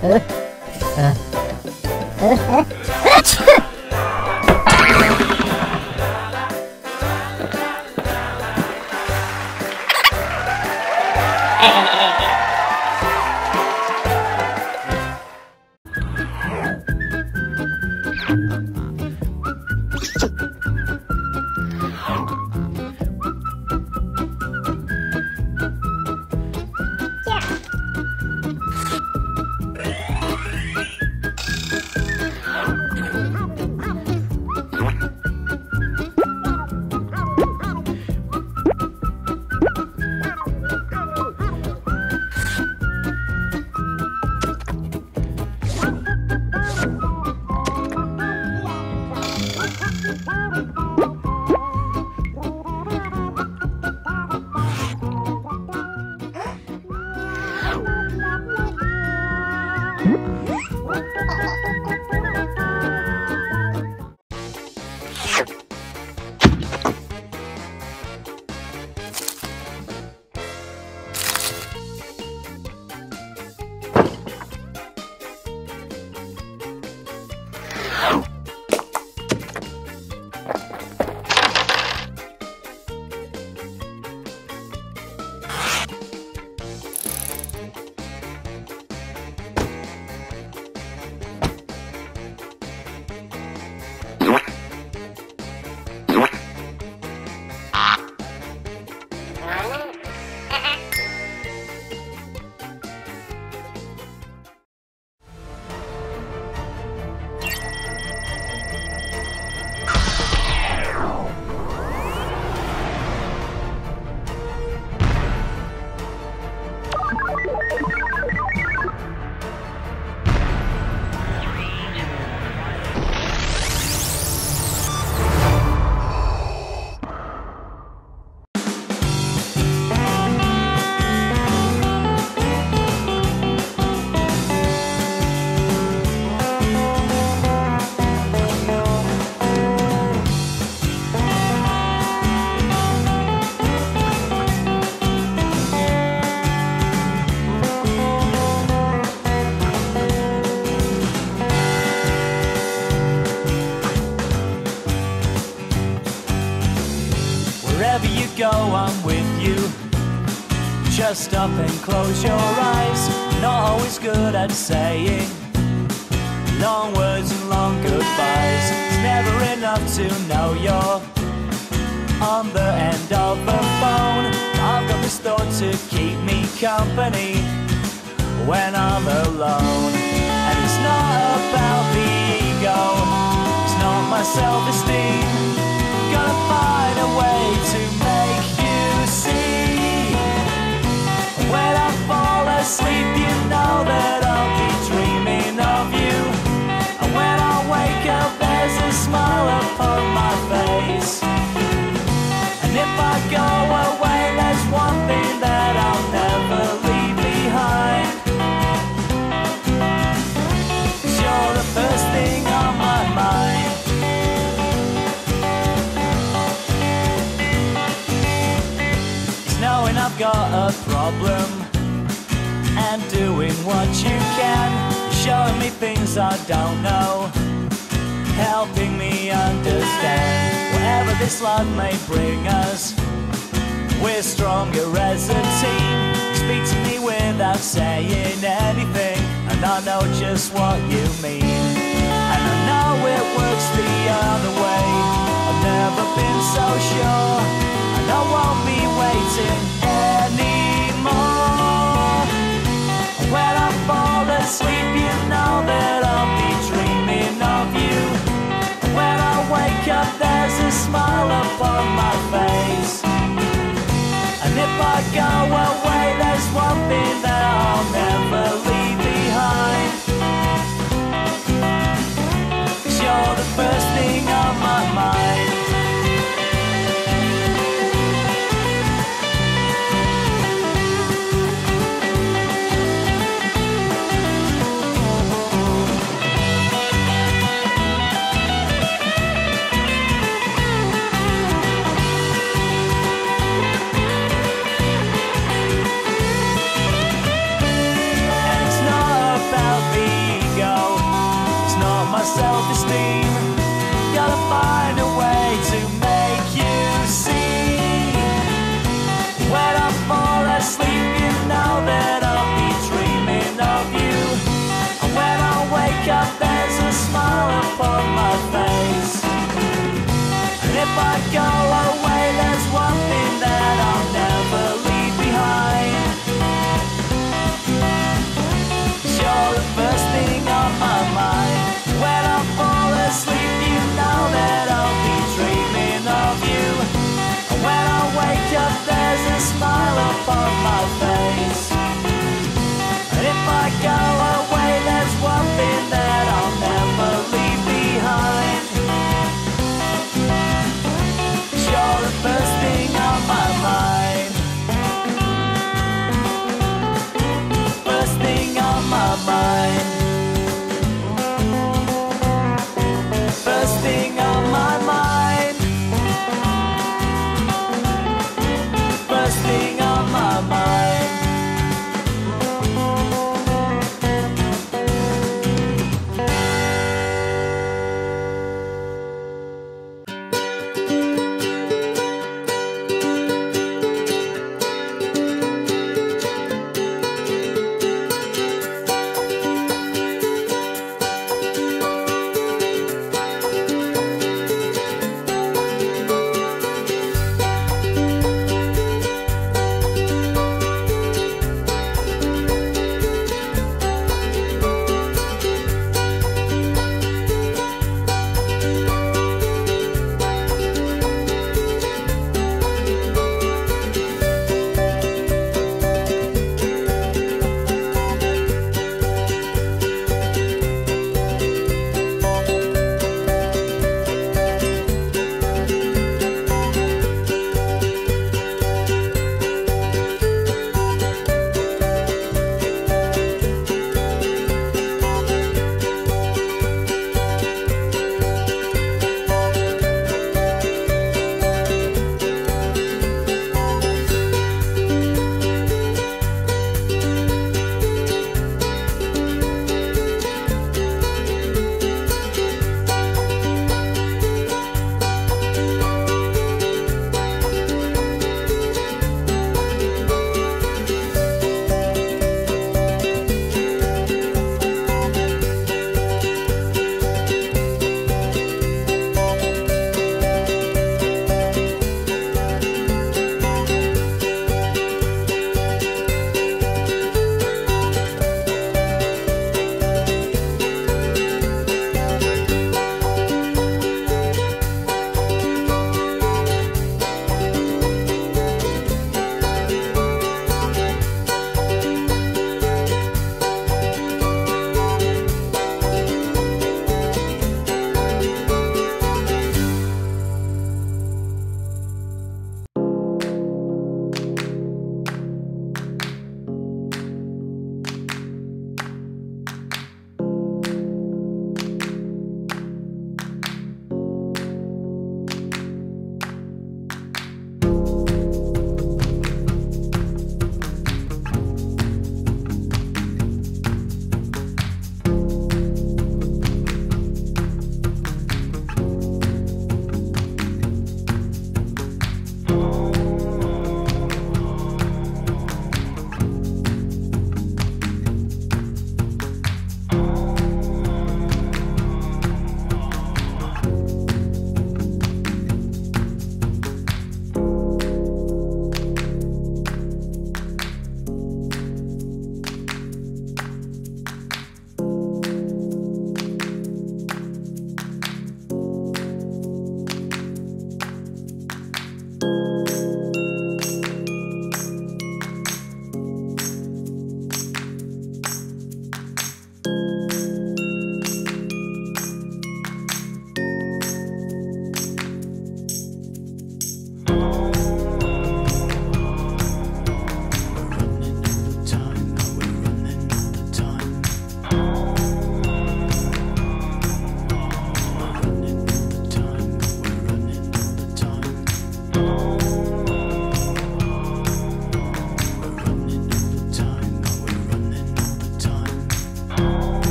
Wherever Just stop and close your eyes. Not always good at saying long words and long goodbyes. It's never enough to know you're on the end of the phone. I've got this thought to keep me company when I'm alone. Got a problem and doing what you can. Showing me things I don't know, helping me understand whatever this life may bring us. We're stronger as a team. Speak to me without saying anything, and I know just what you mean. And I know it works the other way. I've never been so sure, and I won't be waiting Go away, there's one thing that I'll never mind.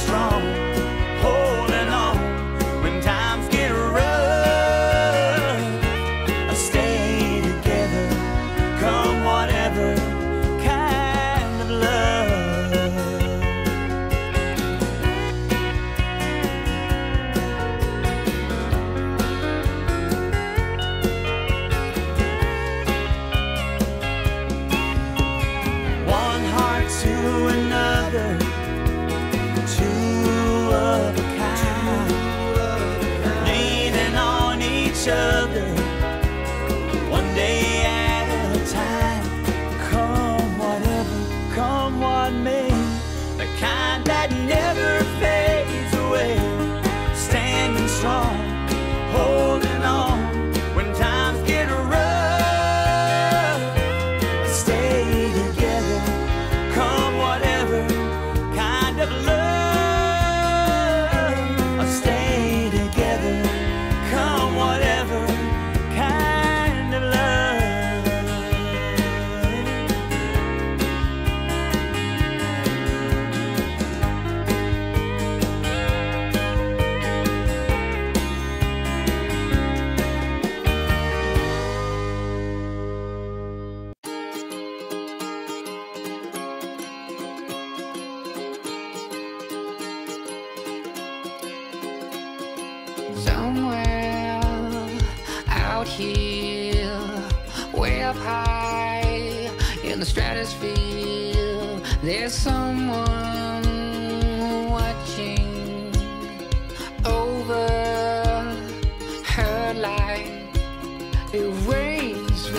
strong.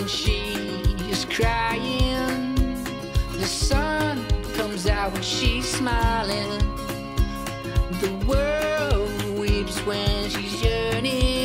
and she is crying. The sun comes out when she's smiling. The world weeps when she's yearning.